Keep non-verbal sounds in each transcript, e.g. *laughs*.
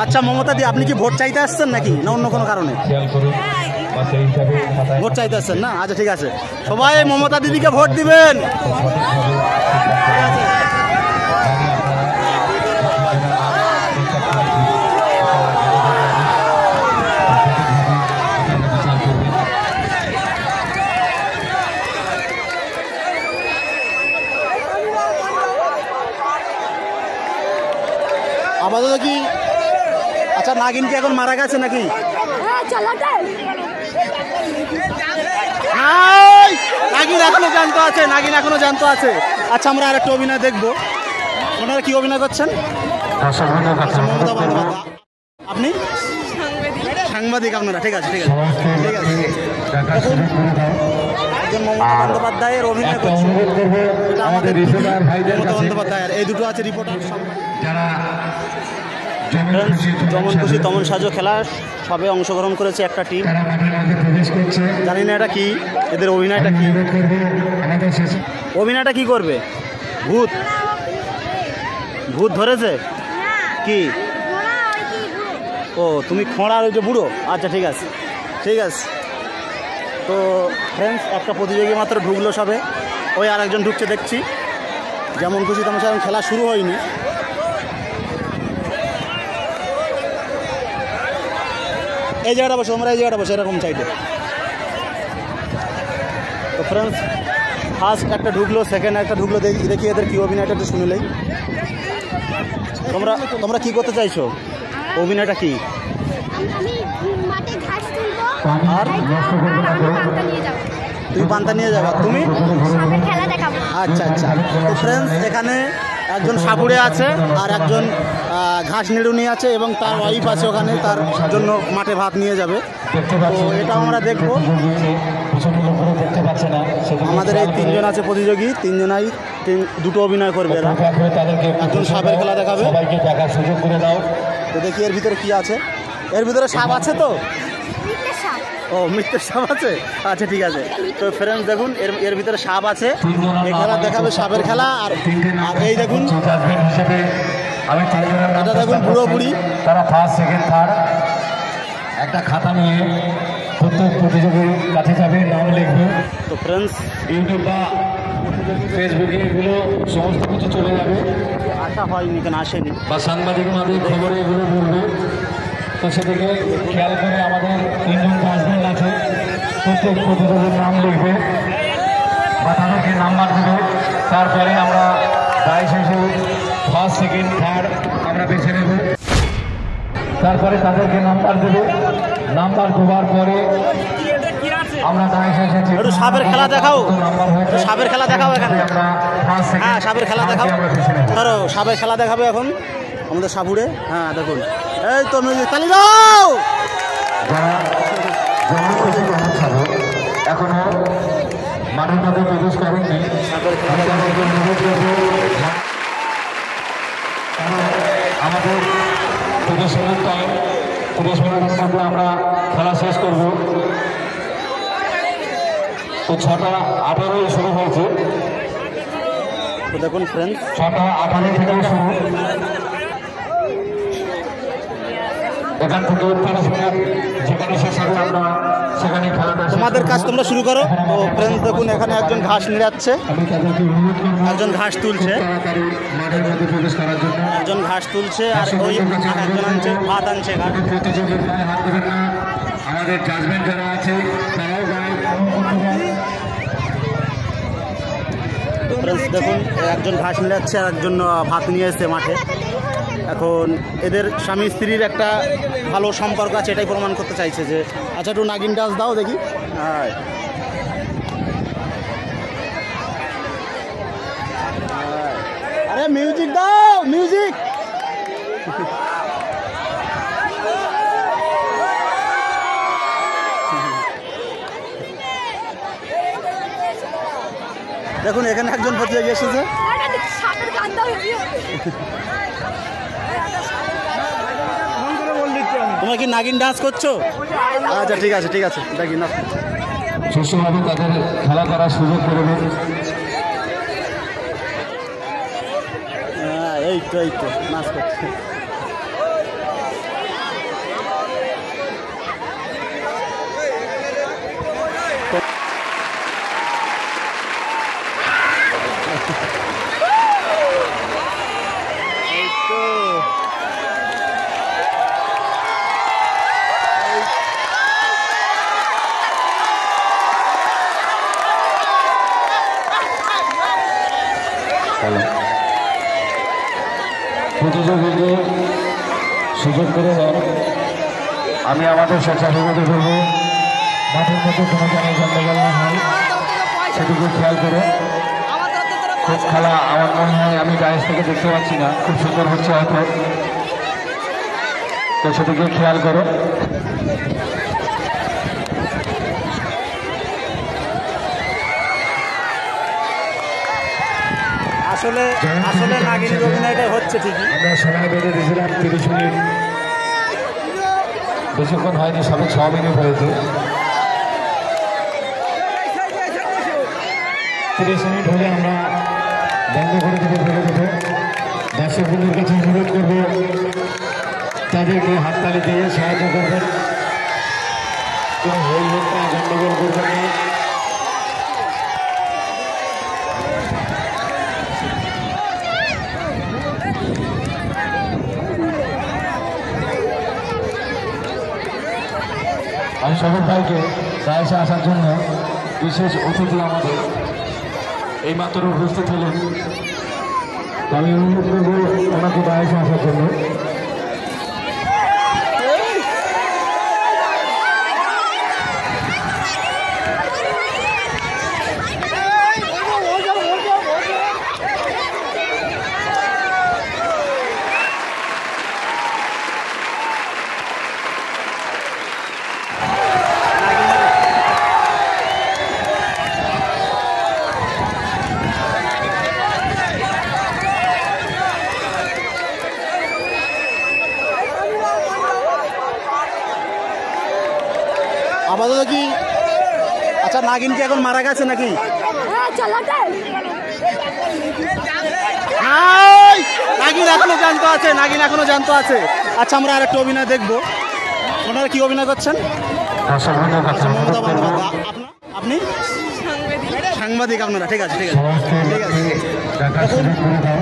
আচ্ছা মমতা দি আপনি কি ভোট চাইতে আসছেন নাকি? না অন্য কোনো কারণে? ভোট চাইতে আসছেন না? আচ্ছা ঠিক আছে। সবাই মমতা দিদিকে ভোট দিবেন। আপাতত কি আচ্ছা নাগিন কি এখন মারা গেছে নাকি? হ্যাঁ! নাগিন এখনও জানতো আছে নাগিন এখনও জানতো আছে। আচ্ছা আমরা আর একটা অভিনয় দেখব। ওনারা কি অভিনয় করছেন? আচ্ছা মমতা বন্দ্যোপাধ্যায়। আপনি? সাংবাদিক আপনারা ঠিক আছে। ঠিক আছে। ঠিক আছে একজন মমতা বন্দ্যোপাধ্যায়ের অভিনয় করছেন। এটা আমাদের মমতা বন্দ্যোপাধ্যায়ের। এই দুটো আছে রিপোর্টার যারা যেমন খুশি তেমন সাজো। খেলা সবে অংশগ্রহণ করেছে একটা টিম। জানি না এটা কি এদের অভিনয়টা কি? অভিনয়টা কি করবে? ভূত। ভূত ধরেছে? কি? ও তুমি খোঁড়ার ওই যে বুড়ো? আচ্ছা ঠিক আছে। ঠিক আছে। তো ফ্রেন্ডস একটা প্রতিযোগী মাত্র ঢুকলো সবে। ওই আর একজন ঢুকছে দেখছি। যেমন খুশি তেমন সেরকম খেলা শুরু হয়নি। এই জায়গাটা বসো আমরা এই জায়গাটা বসে এরকম সাইডে তো ফ্রেন্ডস ফার্স্ট একটা ঢুকলো সেকেন্ড একটা ঢুকলো দেখি এদের কি অভিনয়টা একটু শুনলেই তোমরা তোমরা কি করতে চাইছো? অভিনয়টা কি? আর? তুমি পান্তা নিয়ে যাবে। তুমি? আচ্ছা আচ্ছা। তো ফ্রেন্ডস এখানে একজন সাপুড়ে আছে আর একজন ঘাস নেড়ুনি আছে এবং তার ওয়াইফ আছে ওখানে তার জন্য মাঠে ভাত নিয়ে যাবে। তো এটা আমরা দেখব। আমাদের এই তিনজন আছে প্রতিযোগী তিনজনাই তিন দুটো অভিনয় করবে এরা। একজন সাপের খেলা দেখাবে। তো দেখি এর ভিতরে কি আছে। এর ভিতরে সাপ আছে তো? ও মৃত্যুর সাপ আছে? আচ্ছা ঠিক আছে। তো ফ্রেন্ডস দেখুন এর এর ভিতরে সাপ আছে। এই খেলা দেখাবে সাপের খেলা আর আর এই দেখুন আমি এটা দেখুন বুড়ো বুড়ি। তারা ফার্স্ট সেকেন্ড থার্ড একটা খাতা নিয়ে প্রত্যেক প্রতিযোগীর কাছে যাবে নাম লিখবে। তো ফ্রেন্ডস ইউটিউব বা ফেসবুকে এগুলো সমস্ত কিছু চলে যাবে। আশা হয়নি কেন আসেনি। বা সাংবাদিক মাধ্যমে খবরে এগুলো বলবে। তো সেদিকে খেয়াল করে আমাদের তিনজন জাজমেন্ট আছে। প্রত্যেক প্রতিযোগীর নাম লিখবে বা তাদেরকে নাম্বার দেবে। তারপরে আমরা দায় শেষে ফার্স্ট সেকেন্ড থার্ড আমরা বেছে নেব। তারপরে তাদেরকে নাম্বার দেবে। নাম্বার দেওয়ার পরে আমরা একটু সাপের খেলা দেখাও। সাপের খেলা দেখাও এখানে। আমরা হ্যাঁ সাপের খেলা দেখাও। আমরা ধরো সাপের খেলা দেখাবে এখন। আমাদের সাপুড়ে হ্যাঁ দেখুন এই তো মিউজিক তালি দাও সাপের আমাদের আমরা খেলা শেষ করব তো ছটা আঠারোই শুরু হয়েছে দেখুন ফ্রেন্ডস ছটা আঠারো থেকে শুরু এখান থেকে যেখানে শেষ হবে আমরা সেখানে খেলাটা তোমাদের কাজ তোমরা শুরু করো। তো ফ্রেন্ডস দেখুন এখানে একজন ঘাস নিড়াচ্ছে। একজন ঘাস তুলছে। একজন ঘাস তুলছে আর ওই একজন আনছে ভাত আনছে আমাদের জাজমেন্ট যারা আছে তারাও দেখুন একজন ঘাস নিয়ে যাচ্ছে আর একজন ভাত নিয়ে এসেছে মাঠে। এখন এদের স্বামী স্ত্রীর একটা ভালো সম্পর্ক আছে এটাই প্রমাণ করতে চাইছে যে আচ্ছা একটু নাগিন ডান্স দাও দেখি। হ্যাঁ। আরে মিউজিক দাও মিউজিক। দেখুন এখানে একজন প্রতিযোগী এসেছে সাপের গান দাও তোমরা কি নাগিন ডান্স করছ? আচ্ছা ঠিক আছে ঠিক আছে। দেখি না সুস্থভাবে তাদের খেলা করার সুযোগ করে দিন। হ্যাঁ এই তো এই তো নাচ করছে। সুযোগ করে দেন আমি আমাদের স্বেচ্ছাসেবীদের করব মাঠের মধ্যে কোনো জায়গায় গন্ডগোল না হয়। সেটুকু খেয়াল করে। খুব খেলা আমার মনে হয়, আমি গায়েস থেকে দেখতে পাচ্ছি না। খুব সুন্দর হচ্ছে হয়তো। তো সেটুকু খেয়াল করো। আসলে আসলে নাগিনীর অভিনয়টা হচ্ছে ঠিকই। আমরা সময় বেঁধে দিয়েছিলাম তিরিশ মিনিট। বেশিক্ষণ হয়নি সবে ছ মিনিট হয়েছে। তিরিশ মিনিট হলে আমরা বন্ধ করে দেবো ফেলে দেবো। দর্শকদের কাছে অনুরোধ করব। তাদেরকে হাততালি দিয়ে সাহায্য করবেন। কেউ হই হোক গণ্ডগোল করবেন না। আমি সকল ভাইকে রায়সে আসার জন্য বিশেষ অতিথি আমাদের এই মাত্র উপস্থিত হলেন। আমি অনুরোধ করব ওনাকে রায়সে আসার জন্য আপাতত কি আচ্ছা নাগিন কি এখন মারা গেছে নাকি! নাগিন এখনও জানতো আছে নাগিন এখনও জানতো আছে। আচ্ছা আমরা আরেকটা অভিনয় দেখব। ওনারা কি অভিনয় করছেন? আপনা- সাংবাদিক আপনারা ঠিক আছে ঠিক আছে। ঠিক আছে। দেখা শুরু করে দাও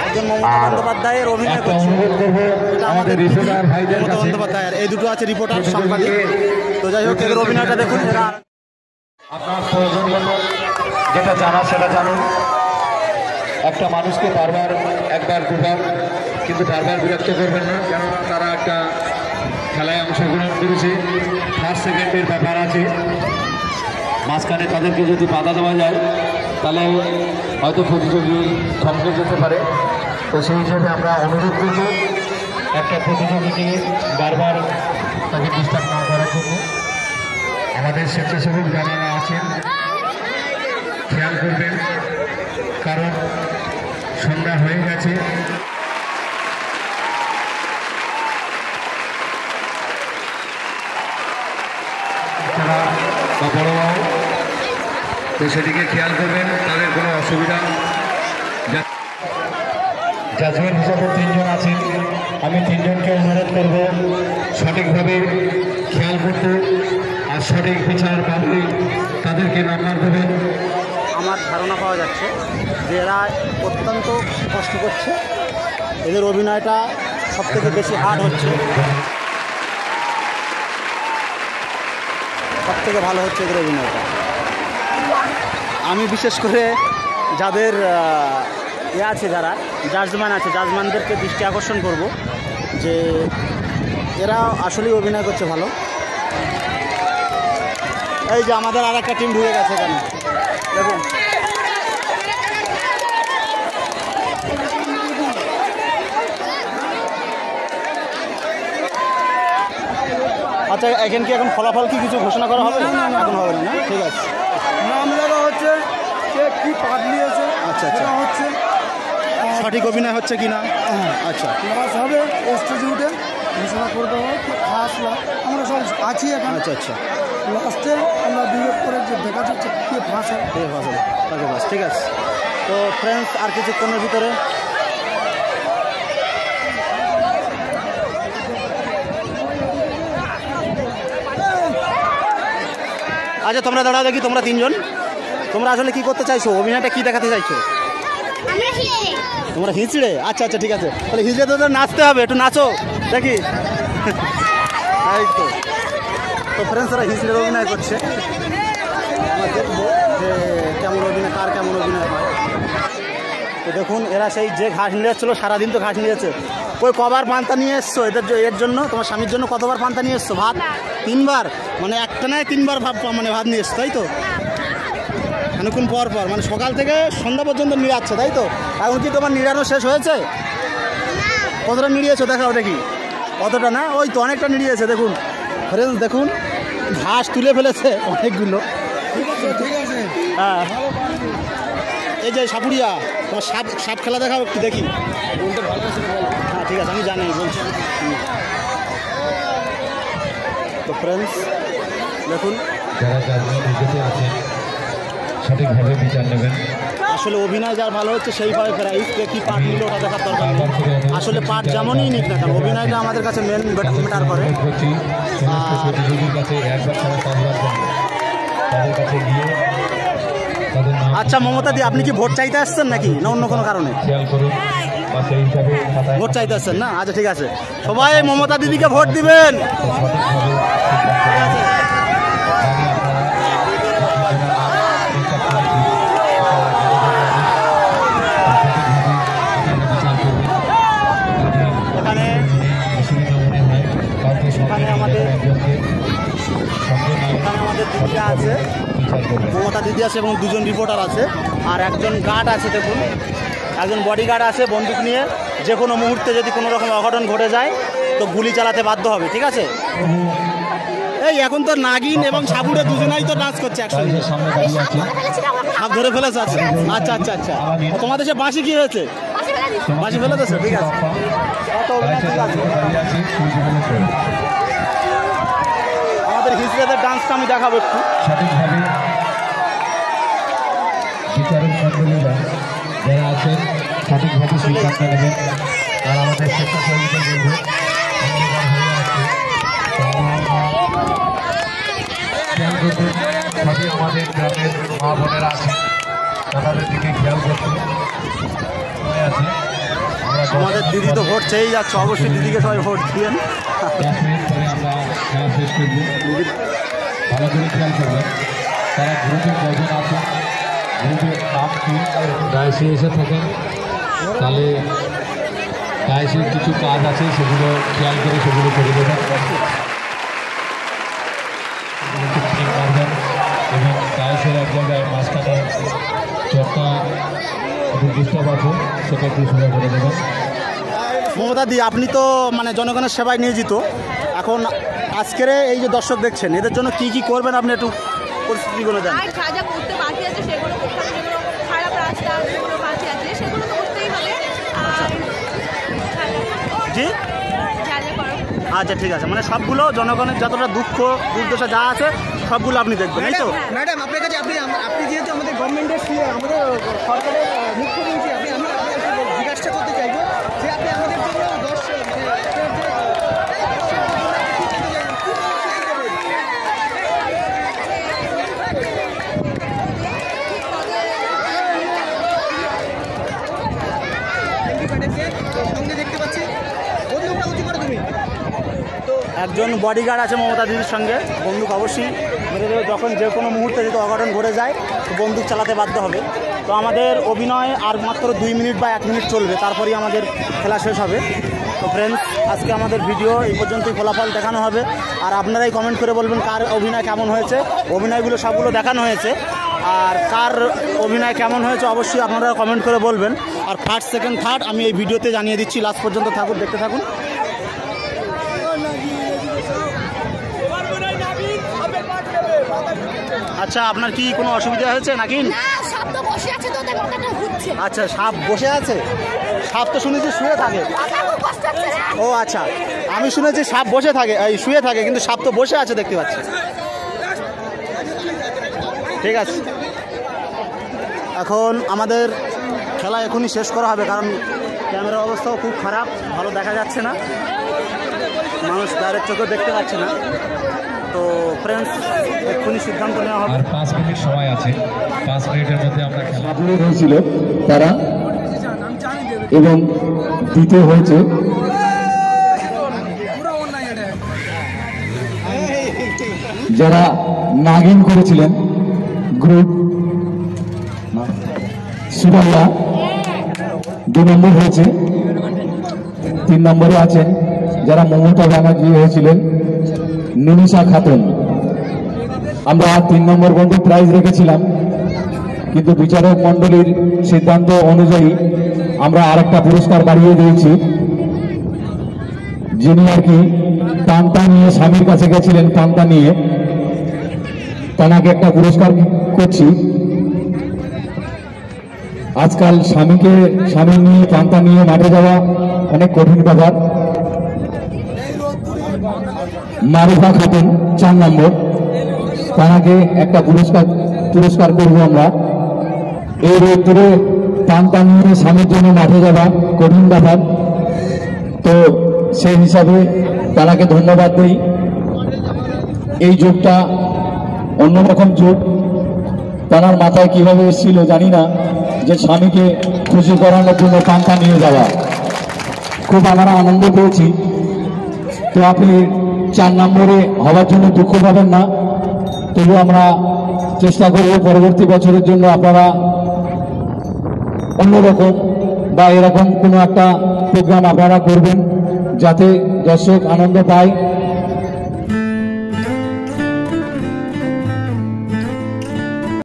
একজন মমতা বন্দ্যোপাধ্যায়ের অভিনয় করছে এটা আমাদের মমতা বন্দ্যোপাধ্যায়ের এই দুটো আছে রিপোর্টার সাংবাদিক। তো যাই হোক এদের অভিনয়টা দেখুন এরা আপনার প্রয়োজন মতো যেটা জানা, সেটা জানুন। একটা মানুষকে বারবার, একবার, দুবার, কিন্তু বারবার বিরক্ত করবেন না, কেননা তারা একটা খেলায় অংশগ্রহণ করেছে। ফার্স্ট সেকেন্ডের ব্যাপার আছে। মাঝখানে তাদেরকে যদি বাধা দেওয়া যায়, তাহলে হয়তো প্রতিযোগী থমকে যেতে পারে। তো সেই হিসাবে আমরা অনুরোধ করব, একটা প্রতিযোগীকে বারবার তাকে ডিস্টার্ব না করার জন্য। আমাদের স্বেচ্ছাসেবক যারা আছেন, খেয়াল করবেন, কারণ সন্ধ্যা হয়ে গেছে। বা বড়রাও তো সেদিকে খেয়াল করবেন, তাদের কোনো অসুবিধা জাজমেন্ট হিসাবে তিনজন আছেন, আমি তিনজনকে অনুরোধ করব সঠিকভাবে খেয়াল করতে। সঠিক বিচার পাবলিক তাদেরকে নাম্বার দেবেন আমার ধারণা পাওয়া যাচ্ছে যে এরা অত্যন্ত কষ্ট করছে। এদের অভিনয়টা সবথেকে বেশি হার্ড হচ্ছে। সব থেকে ভালো হচ্ছে এদের অভিনয়টা। আমি বিশেষ করে যাদের আহ, ইয়ে আছে যারা জাজমান আছে জাজমানদেরকে দৃষ্টি আকর্ষণ করব যে এরা আসলেই অভিনয় করছে ভালো। এই যে আমাদের আর একটা টিম ঢুকে গেছে এখানে। দেখুন। আচ্ছা এখানে কি এখন ফলাফল কি কিছু ঘোষণা করা হবে? এখন হবে না? ঠিক আছে। নাম লেখা হচ্ছে কে কি পাঠ নিয়েছে আচ্ছা, আচ্ছা। হচ্ছে সঠিক অভিনয় হচ্ছে কি না? আচ্ছা। ক্লাস হবে স্টেজে উঠে ঘোষণা করতে হবে কি খাস আমরা সব আছি এখন। আচ্ছা আচ্ছা। লাস্টে আমরা বিবেক করে যে দেখা যাচ্ছে কে ফাঁস হয়। ঠিক আছে ওকে বাস ঠিক আছে। তো ফ্রেন্ডস আর কিছুক্ষণের ভিতরে? আচ্ছা তোমরা দাঁড়াও দেখি তোমরা তিনজন। তোমরা আসলে কি করতে চাইছো? অভিনয়টা কি দেখাতে চাইছো? তোমরা হিঁচড়ে? আচ্ছা আচ্ছা ঠিক আছে। তাহলে হিঁচড়ে তো তোদের নাচতে হবে একটু নাচো। দেখি। *laughs* এই তো। তো ফ্রেন্ডসরা হিঁচড়ের অভিনয় করছে। আমরা দেখব যে কেমন অভিনয়, কার কেমন অভিনয় হয়। তো দেখুন, এরা সেই যে ঘাস নিয়ে এসেছিল সারাদিন তো ঘাস নিয়ে নিয়েছে ওই কবার পান্তা নিয়ে এসছো? এদের এর জন্য? তোমার স্বামীর জন্য কতবার পান্তা নিয়ে এসছো? ভাত? তিনবার? মানে একটা নয়, তিনবার ভাব মানে ভাত নিয়ে এসছো, তাই তো? অনেকক্ষণ পর পর মানে সকাল থেকে সন্ধ্যা পর্যন্ত নিড়াচ্ছে, তাই তো? এখন কি তোমার নিড়ানো শেষ হয়েছে? কতটা নিড়িয়েছো? দেখাও দেখি। কতটা না? ওই তো অনেকটা নিড়িয়েছে, দেখুন। ফ্রেন্ডস দেখুন, ঘাস তুলে ফেলেছে অনেকগুলো। হ্যাঁ। এই যে সাপুরিয়া, তোমার সাপ সাপ খেলা দেখাও একটু দেখি। হ্যাঁ ঠিক আছে, আমি জানি, বলছি। তো ফ্রেন্ডস দেখুন। যারা আছেন, সঠিকভাবে বিচার নেবেন। আসলে অভিনয় যার ভালো হচ্ছে সেইভাবে প্রাইজ কে কী পার্ট নিল ওটা দেখার দরকার নেই। আসলে পার্ট যেমনই নিক না কেন, অভিনয়টা আমাদের কাছে মেন ম্যাটার করে। আচ্ছা মমতা দি, আপনি কি ভোট চাইতে আসছেন নাকি? না অন্য কোনো কারণে? ভোট চাইতে আসছেন না? আচ্ছা ঠিক আছে। সবাই মমতা দিদিকে ভোট দিবেন। আছে এবং দুজন রিপোর্টার আছে। আর একজন গার্ড আছে, দেখুন। একজন বডিগার্ড আছে বন্দুক নিয়ে। যে কোনো মুহূর্তে যদি কোনো রকম অঘটন ঘটে যায়, তো গুলি চালাতে বাধ্য হবে, ঠিক আছে? এই, এখন তো নাগিন এবং সাবুরে দুজনাই তো ডান্স করছে একসঙ্গে। সাপ ধরে ফেলেছে? আচ্ছা আচ্ছা আচ্ছা। আর তোমাদের সে বাঁশি কি হয়েছে? বাঁশি ফেলে দিয়েছে, ঠিক আছে। আমাদের হিসেবের ডান্সটা আমি দেখাবো একটু। বিচারক মন্ডলীরা যারা আছেন সঠিকভাবে সিদ্ধান্ত নেবেন। আর আমাদের স্বেচ্ছাসেবীদের খেয়াল করবেন সবই আমাদের গ্রামের মা বোনেরা আছেন। তাদের দিকে খেয়াল আছে। আমাদের দিদি তো ভোট চেয়েই যাচ্ছে। অবশ্যই দিদিকে সবাই ভোট দিয়েন দশ আমরা খেলা শেষ করব। ভালো করে খেয়াল করবেন। তারা গ্রুপে কজন কি এসে থাকেন। তাহলে গায়েসের কিছু কাজ আছে সেগুলো খেয়াল করে সেগুলো করে দেবেন। ঠিক এবং গায়েসের এক জায়গায় মাঝখানে চটটা একটু ডিস্টার্ব আছে সেটা একটু সোজা করে দেবেন। মমতা দি আপনি তো মানে জনগণের সেবায় নিয়োজিত। এখন আজকের এই যে দর্শক দেখছেন এদের জন্য কি কি করবেন আপনি একটু পরিস্থিতিগুলো দেন আর যা যা করতে বাকি আছে সেগুলো করতে হবে যেগুলো খারাপ রাস্তা যেগুলো বাকি আছে সেগুলো তো করতেই হবে আর জি যা যা করার আচ্ছা ঠিক আছে। মানে সবগুলো জনগণের যতটা দুঃখ, দুর্দশা যা আছে, সবগুলো আপনি দেখবেন, তাই তো? ম্যাডাম আপনার কাছে আপনি আপনি যেহেতু আমাদের গভর্নমেন্টের আমাদের সরকারের মুখ্যমন্ত্রী, আপনি আমি আপনার কাছে জিজ্ঞাসা করতে চাইব যে আপনি আমাদের জন্য দশ মানে, আপনার যে- সঙ্গে দেখতে পাচ্ছি বন্ধুটা উঁচু করে তুমি একজন বডিগার্ড আছে মমতা দিদির সঙ্গে, বন্দুক অবশ্যই মেরে দেবে। যখন যে কোনো মুহূর্তে যদি অঘটন ঘটে যায়, বন্দুক চালাতে বাধ্য হবে। তো আমাদের অভিনয় আর মাত্র দুই মিনিট বা এক মিনিট চলবে, তারপরেই আমাদের খেলা শেষ হবে। তো ফ্রেন্ডস আজকে আমাদের ভিডিও এই পর্যন্তই ফলাফল দেখানো হবে। আর আপনারাই কমেন্ট করে বলবেন কার অভিনয় কেমন হয়েছে। অভিনয়গুলো সবগুলো দেখানো হয়েছে। আর কার অভিনয় কেমন হয়েছে অবশ্যই আপনারা কমেন্ট করে বলবেন। আর ফার্স্ট সেকেন্ড থার্ড আমি এই ভিডিওতে জানিয়ে দিচ্ছি। লাস্ট পর্যন্ত থাকুন, দেখতে থাকুন। আচ্ছা আপনার কি কোনো অসুবিধা হয়েছে নাকি আচ্ছা সাপ বসে আছে? সাপ তো শুনেছি শুয়ে থাকে। ও আচ্ছা। আমি শুনেছি সাপ বসে থাকে এই শুয়ে থাকে কিন্তু সাপ তো বসে আছে দেখতে পাচ্ছি। ঠিক আছে। এখন আমাদের খেলা এখনই শেষ করা হবে কারণ ক্যামেরার অবস্থাও খুব খারাপ ভালো দেখা যাচ্ছে না। মানুষ ডাইরেক্ট চোখে দেখতে পাচ্ছে না। তো ফ্রেন্ডস এক্ষুনি সিদ্ধান্ত নেওয়া হবে। আর পাঁচ মিনিট সময় আছে। পাঁচ মিনিটের মধ্যে আমরা খেলা হয়েছিল তারা। এবং দ্বিতীয় হয়েছে। যারা নাগিন করেছিলেন গ্রুপ সুরাইয়া দু নম্বর হয়েছে। তিন নম্বরে আছেন। যারা মমতা ব্যানার্জি হয়েছিলেন নিমিষা খাতুন। আমরা তিন নম্বর পর্যন্ত প্রাইজ রেখেছিলাম, কিন্তু বিচারক মণ্ডলীর সিদ্ধান্ত অনুযায়ী আমরা আরেকটা পুরস্কার বাড়িয়ে দিয়েছি। যিনি আর কি পান্তা নিয়ে স্বামীর কাছে গেছিলেন পান্তা নিয়ে। তাকে একটা পুরস্কার করছি। আজকাল স্বামীকে, স্বামী নিয়ে পান্তা নিয়ে মাঠে যাওয়া অনেক কঠিন ব্যাপার। মারুফা খাতুন, চার নম্বর। তাকে একটা পুরস্কার পুরস্কার করব আমরা। এই রোদ্দুরে পান্তা নিয়ে স্বামীর জন্য মাঠে যাওয়া কঠিন ব্যাপার। তো সেই হিসাবে তারাকে ধন্যবাদ দিই। এই যুগটা অন্যরকম যুগ তার মাথায় কীভাবে এসেছিল জানি না। যে স্বামীকে খুশি করানোর জন্য পান্তা নিয়ে যাওয়া। খুব আমরা আনন্দ পেয়েছি। তো আপনি চার নম্বরে হওয়ার জন্য দুঃখ পাবেন না। তবু আমরা চেষ্টা করব পরবর্তী বছরের জন্য আপনারা অন্যরকম বা এরকম কোনো একটা প্রোগ্রাম আপনারা করবেন যাতে দর্শক আনন্দ পায়।